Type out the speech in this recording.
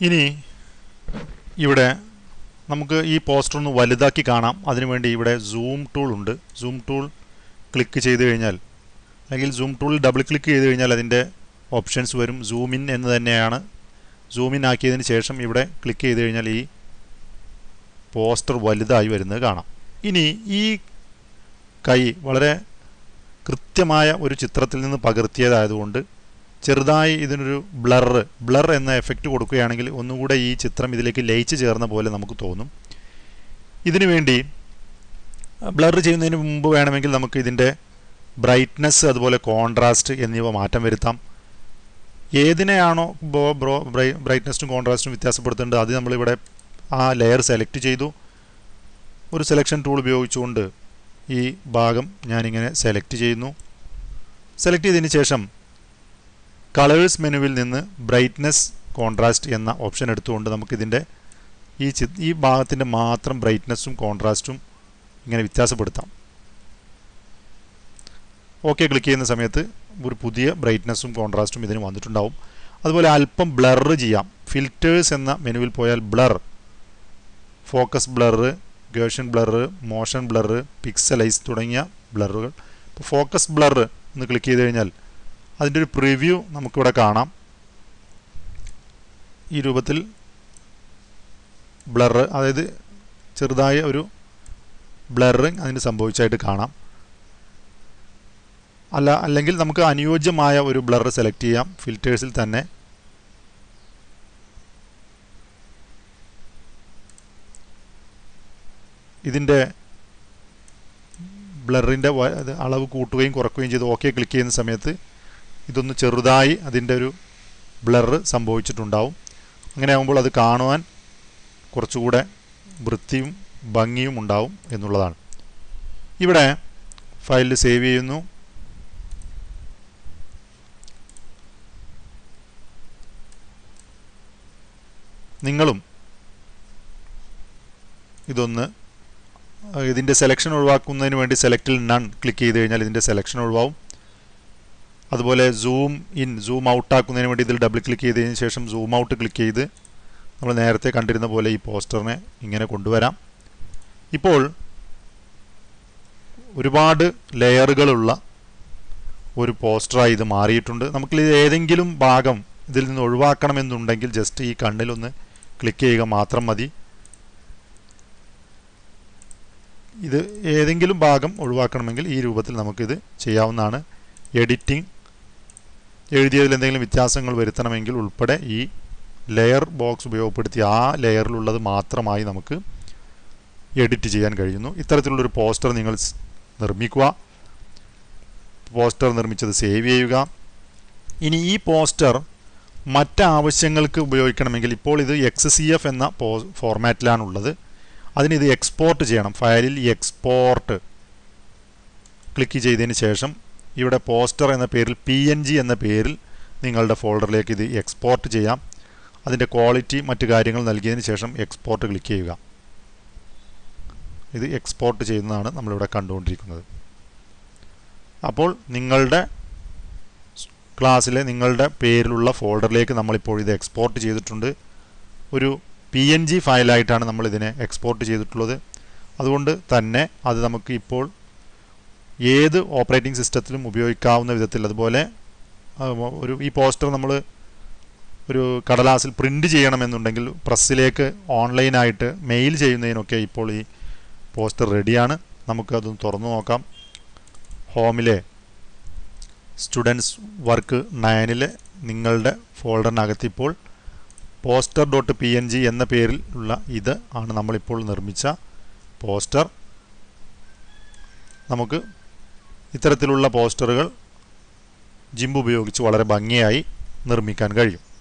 ഇനി ഇവിടെ നമുക്ക് ഈ പോസ്റ്റർ ഒന്ന് വലുതാക്കി കാണാം. അതിനുവേണ്ടി ഇവിടെ സൂം ടൂൾ ഉണ്ട്. സൂം ടൂൾ ക്ലിക്ക് ചെയ്ത് കഴിഞ്ഞാൽ അല്ലെങ്കിൽ സൂം ടൂളിൽ ഡബിൾ ക്ലിക്ക് ചെയ്ത് കഴിഞ്ഞാൽ അതിന്റെ ഓപ്ഷൻസ് വരും. സൂം ഇൻ എന്ന് തന്നെയാണ്. സൂം ഇൻ ആക്കിയതിന് ശേഷം ഇവിടെ ക്ലിക്ക് ചെയ്ത് കഴിഞ്ഞാൽ ഈ പോസ്റ്റർ വലുതായി വരുന്നത് കാണാം. ഇനി ഈ കൈ വളരെ കൃത്യമായ ഒരു ചിത്രത്തിൽ നിന്ന് പകർത്തിയതായതുകൊണ്ട് ചെറുതായി ഇതിനൊരു ബ്ലർ ബ്ലർ എന്ന എഫക്റ്റ് കൊടുക്കുകയാണെങ്കിൽ ഒന്നുകൂടെ ഈ ചിത്രം ഇതിലേക്ക് ലയിച്ച് ചേർന്ന പോലെ നമുക്ക് തോന്നും. ഇതിനു വേണ്ടി ബ്ലർ ചെയ്യുന്നതിന് മുമ്പ് വേണമെങ്കിൽ നമുക്ക് ഇതിന്റെ ബ്രൈറ്റ്നസ് അതുപോലെ കോൺട്രാസ്റ്റ് എന്നിവ മാറ്റം വരുത്താം. ഏതിനെയാണോ ബ്രോ ബ്രോ ബ്രൈറ്റ്നസ്റ്റും കോൺട്രാസ്റ്റും വ്യത്യാസപ്പെടുത്തേണ്ടത് അത് നമ്മളിവിടെ ആ ലെയർ സെലക്ട് ചെയ്തു. ഒരു സെലക്ഷൻ ടൂൾ ഉപയോഗിച്ചുകൊണ്ട് ഈ ഭാഗം ഞാനിങ്ങനെ സെലക്ട് ചെയ്യുന്നു. സെലക്ട് ചെയ്തതിന് ശേഷം കളേഴ്സ് മെനുവിൽ നിന്ന് ബ്രൈറ്റ്നെസ് കോൺട്രാസ്റ്റ് എന്ന ഓപ്ഷൻ എടുത്തുകൊണ്ട് നമുക്കിതിന്റെ ഈ ചി ഈ ഭാഗത്തിന്റെ മാത്രം ബ്രൈറ്റ്നെസ്സും കോൺട്രാസ്റ്റും ഇങ്ങനെ വ്യത്യാസപ്പെടുത്താം. ഓക്കെ ക്ലിക്ക് ചെയ്യുന്ന സമയത്ത് ഒരു പുതിയ ബ്രൈറ്റ്നെസ്സും കോൺട്രാസ്റ്റും ഇതിന് വന്നിട്ടുണ്ടാവും. അതുപോലെ അല്പം ബ്ലർ ചെയ്യാം. ഫിൽറ്റേഴ്സ് എന്ന മെനുവിൽ പോയാൽ blur focus blur gaussian blur motion blur pixelize തുടങ്ങിയ ബ്ലറുകൾ. ഇപ്പോൾ ഫോക്കസ് ബ്ലർ എന്ന് ക്ലിക്ക് ചെയ്ത് കഴിഞ്ഞാൽ അതിന്റെ ഒരു പ്രിവ്യൂ നമുക്കിവിടെ കാണാം. ഈ രൂപത്തിൽ ബ്ലറ് അതായത് ചെറുതായ ഒരു ബ്ലറിങ് അതിന് സംഭവിച്ചായിട്ട് കാണാം. അല്ല അല്ലെങ്കിൽ നമുക്ക് അനുയോജ്യമായ ഒരു ബ്ലർ സെലക്ട് ചെയ്യാം ഫിൽറ്റേഴ്സിൽ തന്നെ. ഇതിന്റെ ബ്ലറിന്റെ അളവ് കൂട്ടുകയും കുറക്കുകയും ചെയ്ത് ഓക്കെ ക്ലിക്ക് ചെയ്യുന്ന സമയത്ത് ഇതൊന്ന് ചെറുതായി അതിന്റെ ഒരു ബ്ലറ് സംഭവിച്ചിട്ടുണ്ടാവും. അങ്ങനെ ആകുമ്പോൾ അത് കാണുവാൻ കുറച്ചുകൂടെ വൃത്തിയും ഭംഗിയും ഉണ്ടാവും എന്നുള്ളതാണ്. ഇവിടെ ഫയലിൽ സേവ് ചെയ്യുന്നു. നിങ്ങളും ഇതൊന്ന് ഇതിന്റെ സെലക്ഷൻ ഒഴിവാക്കുന്നതിന് വേണ്ടി സെലക്റ്റിൽ നൺ ക്ലിക്ക് ചെയ്ത് കഴിഞ്ഞാൽ ഇതിന്റെ സെലക്ഷൻ ഒഴിവാവും. അതുപോലെ സൂം ഇൻ സൂം ഔട്ട് ആക്കുന്നതിന് വേണ്ടി ഇതിൽ ഡബിൾ ക്ലിക്ക് ചെയ്തതിന് ശേഷം സൂം ഔട്ട് ക്ലിക്ക് ചെയ്ത് നമ്മൾ നേരത്തെ കണ്ടിരുന്ന പോലെ ഈ പോസ്റ്ററിനെ ഇങ്ങനെ കൊണ്ടുവരാം. ഇപ്പോൾ ഒരുപാട് ലെയറുകളുള്ള ഒരു പോസ്റ്ററായി ഇത് മാറിയിട്ടുണ്ട്. നമുക്ക് ഏതെങ്കിലും ഭാഗം ഇതിൽ നിന്ന് ഒഴിവാക്കണമെന്നുണ്ടെങ്കിൽ ജസ്റ്റ് ഈ കണ്ണിലൊന്ന് ക്ലിക്ക് ചെയ്യുക മാത്രം മതി. ഇത് ഏതെങ്കിലും ഭാഗം ഒഴിവാക്കണമെങ്കിൽ ഈ രൂപത്തിൽ നമുക്കിത് ചെയ്യാവുന്നതാണ്. എഡിറ്റിംഗ് എഴുതിയതിൽ എന്തെങ്കിലും വ്യത്യാസങ്ങൾ വരുത്തണമെങ്കിൽ ഉൾപ്പെടെ ഈ ലെയർ ബോക്സ് ഉപയോഗപ്പെടുത്തി ആ ലെയറിലുള്ളത് മാത്രമായി നമുക്ക് എഡിറ്റ് ചെയ്യാൻ കഴിയുന്നു. ഇത്തരത്തിലുള്ളൊരു പോസ്റ്റർ നിങ്ങൾ നിർമ്മിക്കുക. പോസ്റ്റർ നിർമ്മിച്ചത് സേവ് ചെയ്യുക. ഇനി ഈ പോസ്റ്റർ മറ്റ് ആവശ്യങ്ങൾക്ക് ഉപയോഗിക്കണമെങ്കിൽ ഇപ്പോൾ ഇത് എക്സ് സി എഫ് എന്ന പോ ഫോർമാറ്റിലാണുള്ളത് അതിന് ഇത് എക്സ്പോർട്ട് ചെയ്യണം. ഫയലിൽ എക്സ്പോർട്ട് ക്ലിക്ക് ചെയ്തതിന് ശേഷം ഇവിടെ പോസ്റ്റർ എന്ന പേരിൽ പി എന്ന പേരിൽ നിങ്ങളുടെ ഫോൾഡറിലേക്ക് ഇത് എക്സ്പോർട്ട് ചെയ്യാം. അതിന്റെ ക്വാളിറ്റി മറ്റു കാര്യങ്ങൾ നൽകിയതിന് ശേഷം എക്സ്പോർട്ട് ക്ലിക്ക് ചെയ്യുക. ഇത് എക്സ്പോർട്ട് ചെയ്യുന്നതാണ് നമ്മളിവിടെ കണ്ടുകൊണ്ടിരിക്കുന്നത്. അപ്പോൾ നിങ്ങളുടെ ക്ലാസ്സിലെ നിങ്ങളുടെ പേരിലുള്ള ഫോൾഡറിലേക്ക് നമ്മളിപ്പോൾ ഇത് എക്സ്പോർട്ട് ചെയ്തിട്ടുണ്ട്. ഒരു പി എൻ ജി ഫയലായിട്ടാണ് നമ്മളിതിനെ എക്സ്പോർട്ട് ചെയ്തിട്ടുള്ളത്. അതുകൊണ്ട് തന്നെ അത് നമുക്ക് ഇപ്പോൾ ഏത് ഓപ്പറേറ്റിംഗ് സിസ്റ്റത്തിലും ഉപയോഗിക്കാവുന്ന വിധത്തിൽ അതുപോലെ ഒരു ഈ പോസ്റ്റർ നമ്മൾ ഒരു കടലാസിൽ പ്രിന്റ് ചെയ്യണമെന്നുണ്ടെങ്കിൽ പ്രസ്സിലേക്ക് ഓൺലൈനായിട്ട് മെയിൽ ചെയ്യുന്നതിനൊക്കെ ഇപ്പോൾ ഈ പോസ്റ്റർ റെഡിയാണ്. നമുക്കതൊന്ന് തുറന്നു നോക്കാം. ഹോമിലെ സ്റ്റുഡൻസ് വർക്ക് നയനിലെ നിങ്ങളുടെ ഫോൾഡറിനകത്ത് ഇപ്പോൾ poster dot P N G എന്ന പേരിൽ ഉള്ള ഇത് ആണ് നമ്മളിപ്പോൾ നിർമ്മിച്ച പോസ്റ്റർ. നമുക്ക് ഇത്തരത്തിലുള്ള പോസ്റ്ററുകൾ ജിംബ് ഉപയോഗിച്ച് വളരെ ഭംഗിയായി നിർമ്മിക്കാൻ കഴിയും.